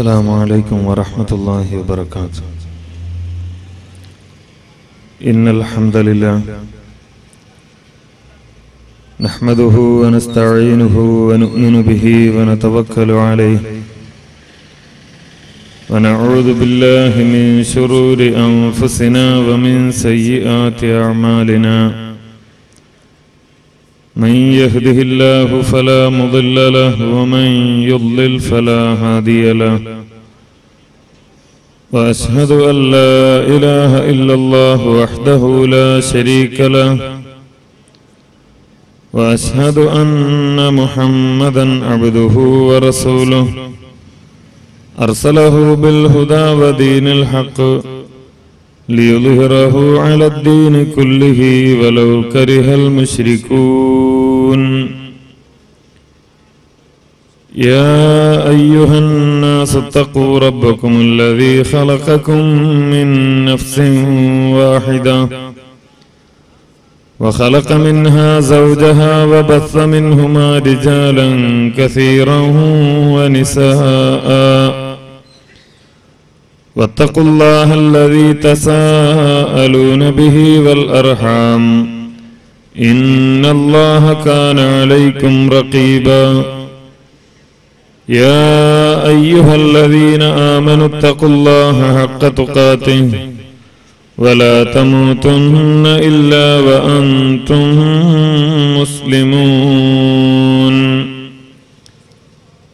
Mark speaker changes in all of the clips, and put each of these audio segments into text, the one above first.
Speaker 1: السلام عليكم ورحمة الله وبركاته. إن الحمد لله نحمده ونستعينه ونؤمن به ونتوكل عليه. ونعوذ بالله من شرور أنفسنا ومن سيئات أعمالنا. من يهده الله فلا مضل له ومن يضلل فلا هادي له. وأشهد أن لا إله إلا الله وحده لا شريك له. وأشهد أن محمدا عبده ورسوله. أرسله بالهدى ودين الحق. ليظهره على الدين كله ولو كره المشركون يا أيها الناس اتقوا ربكم الذي خلقكم من نفس واحدة وخلق منها زوجها وبث منهما رجالا كثيرا ونساء واتقوا الله الذي تساءلون به والأرحام. إن الله كان عليكم رقيبا. يا أيها الذين آمنوا اتقوا الله حق تقاته. ولا تموتن إلا وأنتم مسلمون.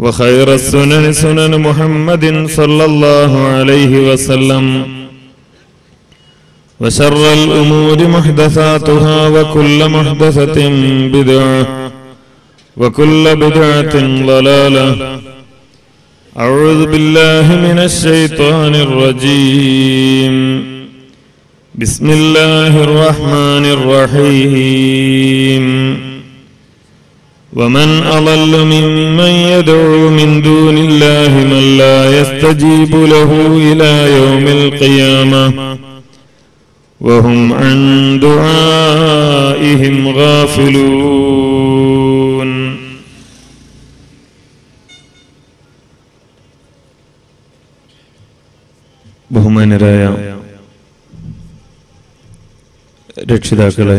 Speaker 1: وخير السنن سنن محمد صلى الله عليه وسلم. وشر الأمور محدثاتها وكل محدثة بدعة وكل بدعة ضلالة. أعوذ بالله من الشيطان الرجيم. بسم الله الرحمن الرحيم. ومن أضل ممن يدعو من دون الله من لا يستجيب له إلى يوم القيامة وهم عن دعائهم غافلون ബഹുമാനരായ രക്ഷിതാക്കളെ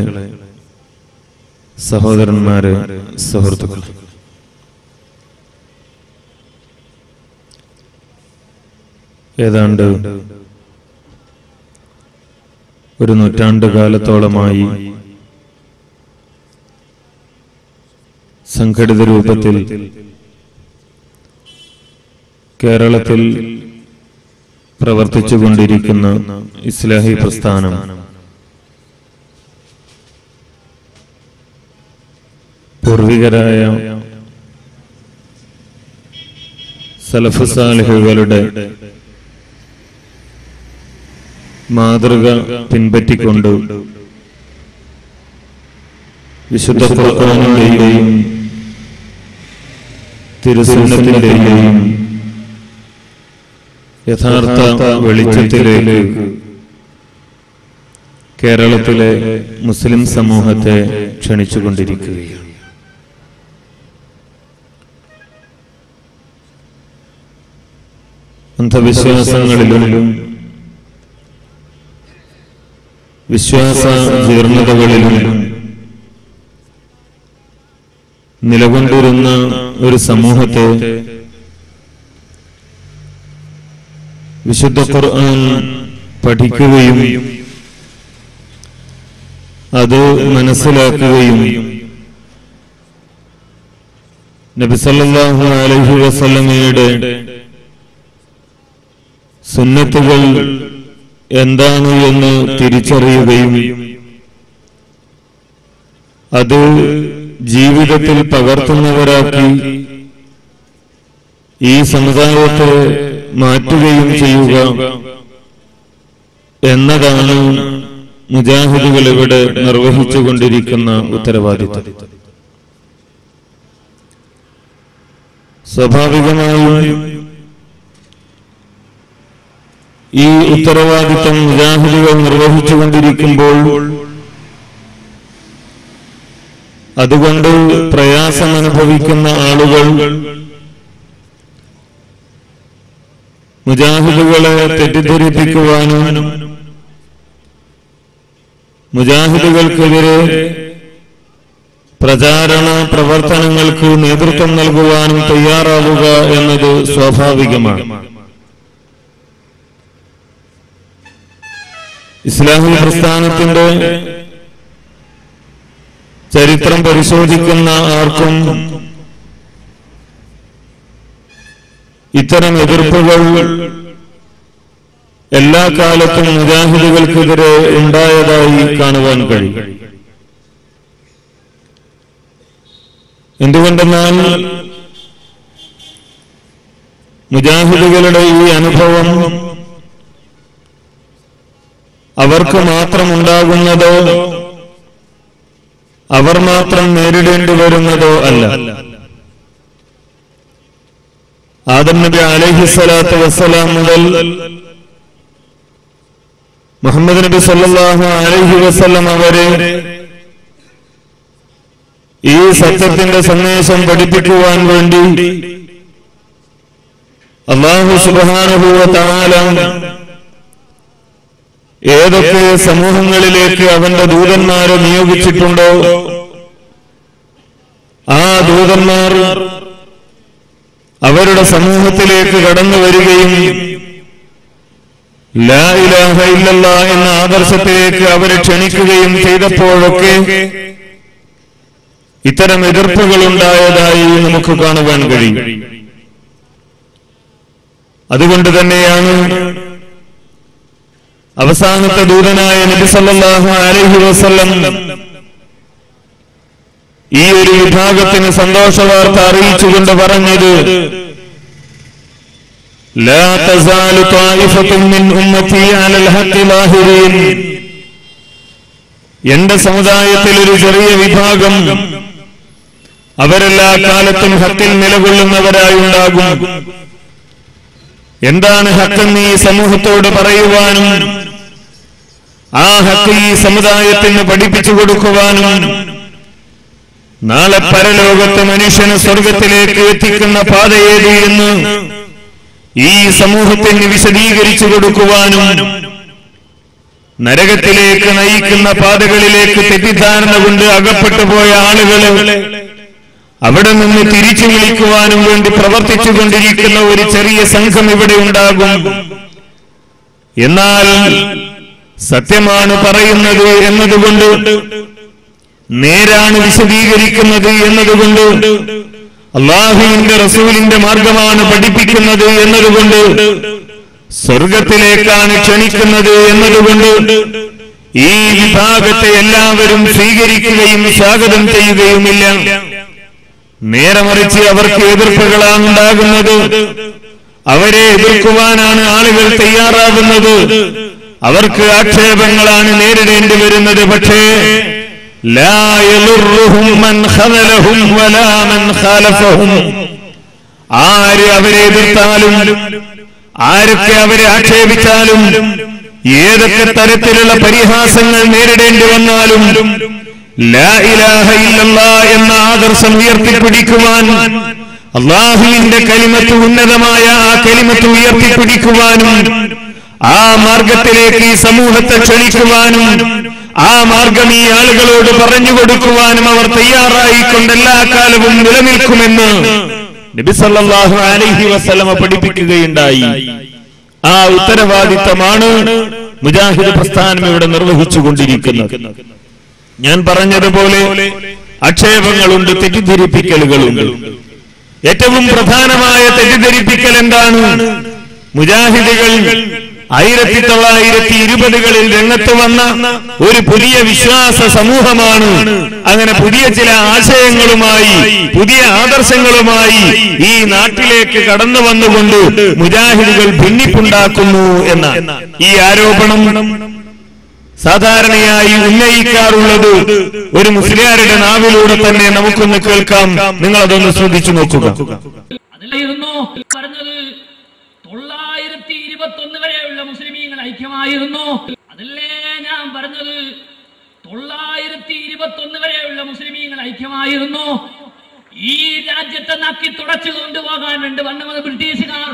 Speaker 1: സഹോദരന്മാര് സുഹൃത്തുക്കൾ ഏതാണ്ട് ഒരു നൂറ്റാണ്ട് കാലത്തോളമായി സംഘടിത രൂപത്തിൽ കേരളത്തിൽ പ്രവർത്തിച്ചുകൊണ്ടിരിക്കുന്ന ഇസ്ലാഹി പ്രസ്ഥാനം പൂർവികരായ സലഫ് സാലിഹുകളുടെ മാതൃക പിൻപറ്റിക്കൊണ്ട് വിശുദ്ധ ഖുർആാനിന്റെയും തിരുസുന്നത്തിന്റെയും യഥാർത്ഥ വെളിച്ചത്തിലേക്ക് കേരളത്തിലെ മുസ്ലിം സമൂഹത്തെ ക്ഷണിച്ചുകൊണ്ടിരിക്കുകയാണ്. അന്ധവിശ്വാസങ്ങളിലും വിശ്വാസ ജീർണതകളിലും നിലകൊണ്ടിരുന്ന ഒരു സമൂഹത്തെ വിശുദ്ധ ഖുർആൻ പഠിക്കുകയും അത് മനസ്സിലാക്കുകയും നബിസല്ലാഹു അലഹി വസല്ലമയുടെ സുന്നത്തുകൾ എന്താണ് എന്ന് തിരിച്ചറിയുകയും അത് ജീവിതത്തിൽ പകർത്തുന്നവരാക്കി ഈ സമുദായത്തെ മാറ്റുകയും ചെയ്യുക എന്നതാണ് മുജാഹിദുകൾ ഇവിടെ നിർവഹിച്ചുകൊണ്ടിരിക്കുന്ന ഉത്തരവാദിത്വം സ്വാഭാവികമായും ഈ ഉത്തരവാദിത്വം മുജാഹിദുകൾ നിർവഹിച്ചുകൊണ്ടിരിക്കുമ്പോൾ അതുകൊണ്ട് പ്രയാസം അനുഭവിക്കുന്ന ആളുകൾ മുജാഹിദുകളെ തെറ്റിദ്ധരിപ്പിക്കുവാനും മുജാഹിദുകൾക്കെതിരെ പ്രചാരണ പ്രവർത്തനങ്ങൾക്ക് നേതൃത്വം നൽകുവാനും തയ്യാറാവുക എന്നത് സ്വാഭാവികമാണ്. ഇസ്ലാമിക പ്രസ്ഥാനത്തിന്റെ ചരിത്രം പരിശോധിക്കുന്ന ആർക്കും ഇത്തരം എതിർപ്പുകൾ എല്ലാ കാലത്തും മുജാഹിദുകൾക്കെതിരെ ഉണ്ടായതായി കാണുവാൻ കഴിയും. എന്തുകൊണ്ടെന്നാൽ മുജാഹിദുകളുടെ ഈ അനുഭവം അവർക്ക് മാത്രം ഉണ്ടാകുന്നതോ അവർ മാത്രം നേരിടേണ്ടി വരുന്നതോ അല്ല. ആദം നബി അലഹിസ്വലാത്തു വസ്സലാം മുതൽ മുഹമ്മദ് നബി സല്ലാഹു അലഹി വസല്ലം അവരെ ഈ സത്യത്തിന്റെ സന്ദേശം പഠിപ്പിക്കുവാൻ വേണ്ടി അള്ളാഹു സുബാനുഭൂവ താല ഏതൊക്കെ സമൂഹങ്ങളിലേക്ക് അവന്റെ ദൂതന്മാരെ നിയോഗിച്ചിട്ടുണ്ടോ? ആ ദൂതന്മാർ അവരുടെ സമൂഹത്തിലേക്ക് കടന്നു വരികയും ലാ ഇലാഹ ഇല്ലല്ല എന്ന ആദർശത്തിലേക്ക് അവരെ ക്ഷണിക്കുകയും ചെയ്തപ്പോഴൊക്കെ ഇത്തരം എതിർപ്പുകൾ ഉണ്ടായതായി നമുക്ക് കാണുവാൻ കഴിയും. അതുകൊണ്ട് തന്നെയാണ് അവസാനത്തെ ദൂതനായ നബി സല്ലല്ലാഹു അലൈഹി വസല്ലം ഈ ഒരു വിഭാഗത്തിന് സന്തോഷ വാർത്ത അറിയിച്ചുകൊണ്ട് പറഞ്ഞത് لا تزال طائفة من أمتي على الحق ظاهرين എന്റെ സമുദായത്തിൽ ഒരു ചെറിയ വിഭാഗം അവരെല്ലാ കാലത്തും ഹക്കിൽ നിലകൊള്ളുന്നവരായി ഉണ്ടാകും എന്താണ് ഹക്കെന്ന് ഈ സമൂഹത്തോട് പറയുവാനും ആ ഹക്ക് ഈ സമുദായത്തിന് പഠിപ്പിച്ചു കൊടുക്കുവാനും നാളെ പരലോകത്ത് മനുഷ്യന് സ്വർഗത്തിലേക്ക് എത്തിക്കുന്ന പാതയേത് എന്ന് ഈ സമൂഹത്തിന് വിശദീകരിച്ചു കൊടുക്കുവാനും നരകത്തിലേക്ക് നയിക്കുന്ന പാതകളിലേക്ക് തെറ്റിദ്ധാരണ കൊണ്ട് അകപ്പെട്ടു പോയ ആളുകളെ അവിടെ നിന്ന് തിരിച്ചു വിളിക്കുവാനും വേണ്ടി പ്രവർത്തിച്ചു കൊണ്ടിരിക്കുന്ന ഒരു ചെറിയ സംഘം ഇവിടെ ഉണ്ടാകും. എന്നാൽ സത്യമാണ് പറയുന്നത് എന്നതുകൊണ്ട് നേരാണ് വിശദീകരിക്കുന്നത് എന്നതുകൊണ്ട് അള്ളാഹുവിന്റെ റസൂലിന്റെ മാർഗമാണ് പഠിപ്പിക്കുന്നത് എന്നതുകൊണ്ട് സ്വർഗത്തിലേക്കാണ് ക്ഷണിക്കുന്നത് എന്നതുകൊണ്ട് ഈ വിഭാഗത്തെ എല്ലാവരും സ്വീകരിക്കുകയും സ്വാഗതം ചെയ്യുകയുമില്ല. നേരെ മറിച്ച് അവർക്ക് എതിർപ്പുകളാണ് ഉണ്ടാകുന്നത്. അവരെ എതിർക്കുവാനാണ് ആളുകൾ തയ്യാറാകുന്നത്. അവർക്ക് ആക്ഷേപങ്ങളാണ് നേരിടേണ്ടി വരുന്നത്. പക്ഷേ ആര് അവരെ എതിർത്താലും ആരൊക്കെ അവരെ ആക്ഷേപിച്ചാലും ഏതൊക്കെ തരത്തിലുള്ള പരിഹാസങ്ങൾ നേരിടേണ്ടി വന്നാലും എന്ന ആദർശം ഉയർത്തിപ്പിടിക്കുവാൻ അള്ളാഹുവിന്റെ കലിമത്ത് ഉന്നതമായ ആ കലിമത്ത് ഉയർത്തിപ്പിടിക്കുവാനും ആ മാർഗത്തിലേക്ക് ഈ സമൂഹത്തെ ക്ഷണിക്കുവാനും ആ മാർഗം ഈ ആളുകളോട് പറഞ്ഞു കൊടുക്കുവാനും അവർ തയ്യാറായിക്കൊണ്ട് എല്ലാ കാലവും നിലനിൽക്കുമെന്ന് നബി സല്ലല്ലാഹു അലൈഹി വസല്ലമ പഠിപ്പിക്കുകയുണ്ടായി. ആ ഉത്തരവാദിത്തമാണ് മുജാഹിദ് പ്രസ്ഥാനം ഇവിടെ നിർവഹിച്ചുകൊണ്ടിരിക്കുന്നത്. ഞാൻ പറഞ്ഞതുപോലെ ആക്ഷേപങ്ങളുണ്ട് തെറ്റിദ്ധരിപ്പിക്കലുകളുണ്ട്. ഏറ്റവും പ്രധാനമായ തെറ്റിദ്ധരിപ്പിക്കൽ എന്താണ്? മുജാഹിദുകൾ ആയിരത്തി തൊള്ളായിരത്തി ഇരുപതുകളിൽ രംഗത്ത് വന്ന ഒരു പുതിയ വിശ്വാസ സമൂഹമാണ്. അങ്ങനെ പുതിയ ചില ആശയങ്ങളുമായി പുതിയ ആദർശങ്ങളുമായി ഈ നാട്ടിലേക്ക് കടന്നു വന്നുകൊണ്ട് മുജാഹിദുകൾ ഭിന്നിപ്പുണ്ടാക്കുന്നു എന്ന ഈ ആരോപണം സാധാരണയായി ഉന്നയിക്കാറുള്ളത് ഒരു മുസ്ലിയാരുടെ നാവിലൂടെ തന്നെ നമുക്കൊന്ന് കേൾക്കാം. നിങ്ങൾ അതൊന്ന് ശ്രദ്ധിച്ചു നോക്കുക.
Speaker 2: അതിലായിരുന്നു പറഞ്ഞത് ഒന്ന് വരെയുള്ള മുസ്ലിമീങ്ങൾ ഐക്യമായിരുന്നു. അതല്ലേ ഞാൻ പറഞ്ഞത്? തൊള്ളായിരത്തി ഇരുപത്തി ഒന്ന് വരെയുള്ള മുസ്ലിമീങ്ങൾ ഐക്യമായിരുന്നു. ഈ രാജ്യത്തെ നക്കി തുടച്ചു കൊണ്ടുപോകാൻ വേണ്ടി വന്നത് ബ്രിട്ടീഷുകാർ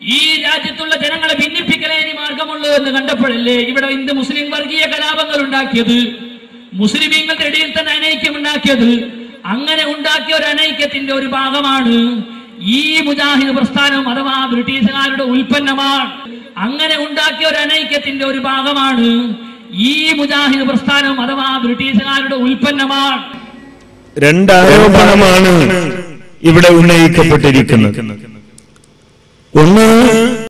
Speaker 2: ഈ രാജ്യത്തുള്ള ജനങ്ങളെ ഭിന്നിപ്പിക്കലേ ഇനി മാർഗമുള്ളൂ എന്ന് കണ്ടപ്പോഴല്ലേ ഇവിടെ ഇന്ത് മുസ്ലിം വർഗീയ കലാപങ്ങൾ ഉണ്ടാക്കിയത്? മുസ്ലിമീങ്ങളുടെ ഇടയിൽ തന്നെ അനൈക്യം ഉണ്ടാക്കിയത്? അങ്ങനെ ഉണ്ടാക്കിയ ഒരു അനൈക്യത്തിന്റെ ഒരു ഭാഗമാണ് ഈ മുജാഹിദ് പ്രസ്ഥാനം അഥവാ ബ്രിട്ടീഷുകാരുടെ ഉൽപ്പന്നമാണ്. അങ്ങനെ ഉണ്ടാക്കിയ ഒരു അനൈക്യത്തിന്റെ ഒരു ഭാഗമാണ് ഈ മുജാഹിദ് പ്രസ്ഥാനം അഥവാ ബ്രിട്ടീഷുകാരുടെ ഉൽപ്പന്നമാണ്.
Speaker 1: രണ്ടാരോപണമാണ് ഇവിടെ ഉന്നയിക്കപ്പെട്ടിരിക്കുന്നത്. ഒന്ന്